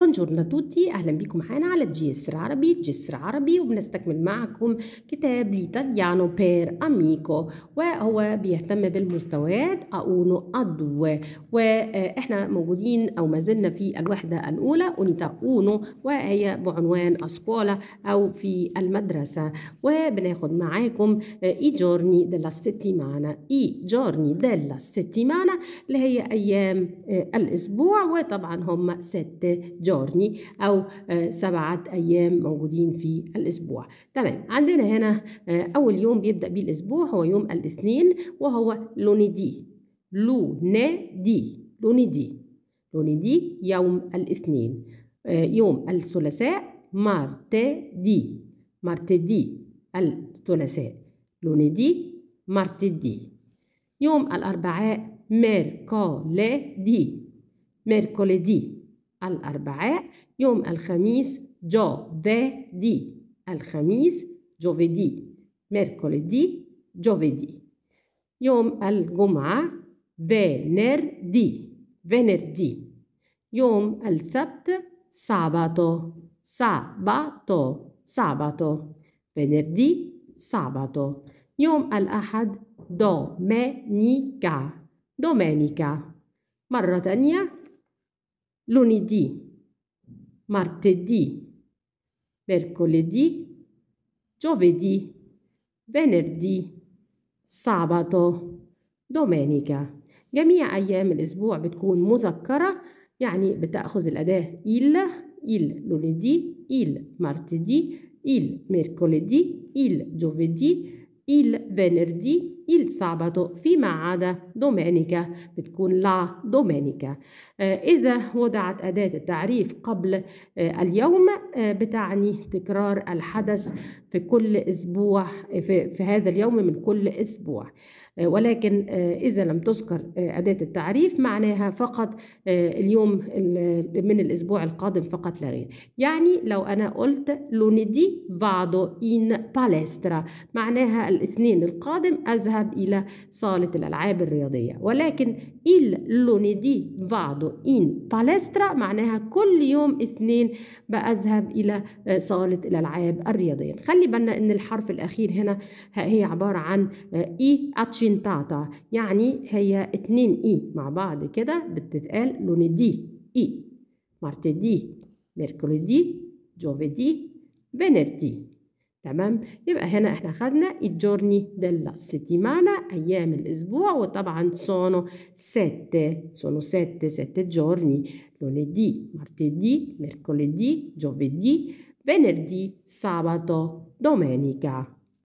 Buongiorno a tutti أهلا بكم معانا على جسر عربي جسر عربي وبنستكمل معكم كتاب L'italiano per amico وهو بيهتم بالمستويات. A uno A due. وإحنا موجودين أو ما زلنا في الوحدة الأولى unità uno وهي بعنوان a scuola أو في المدرسة. وبناخد معاكم i giorni della settimana i giorni della settimana اللي هي أيام الأسبوع وطبعا هم ست جورني أو سبعة أيام موجودين في الأسبوع. تمام. عندنا هنا أول يوم بيبدأ بيه الأسبوع هو يوم الاثنين وهو لونيدي. لونيدي. لونيدي. لونيدي يوم الاثنين يوم الثلاثاء مارتدي مارتدي الثلاثاء. lunedì martedì يوم الأربعاء mercoledì. mercoledì. الأربعاء يوم الخميس giovedì الخميس giovedì mercoledì giovedì يوم الجمعة venerdì. venerdì. يوم السبت sabato. sabato. sabato. venerdì sabato. يوم الأحد domenica. domenica. مرة تانية lunedì, martedì, mercoledì, giovedì, venerdì, sabato, domenica. جميع أيام الأسبوع بتكون مذكرة يعني بتأخذ الأداة il il lunedì il martedì il mercoledì il giovedì il venerdì il sabato فيما عدا domenica بتكون la domenica. إذا وضعت أداة التعريف قبل اليوم بتعني تكرار الحدث في كل أسبوع في, هذا اليوم من كل أسبوع. ولكن إذا لم تذكر أداة التعريف معناها فقط اليوم من الأسبوع القادم فقط لا غير. يعني لو أنا قلت لونيدي فادو إن باليسترا معناها الاثنين القادم أذهب إلى صالة الألعاب الرياضية. ولكن il lunedì vado in palestra معناها كل يوم اثنين بأذهب إلى صالة الألعاب الرياضية. خلي بالنا أن الحرف الأخير هنا هي عبارة عن i accentata يعني هي اتنين i مع بعض كده بتتقال lunedì i. martedì mercoledì giovedì venerdì تمام يبقى هنا احنا خدنا الجورني دella settimana ايام الاسبوع وطبعا sono sette sono sette sette giorni lunedì martedì mercoledì giovedì venerdì sabato domenica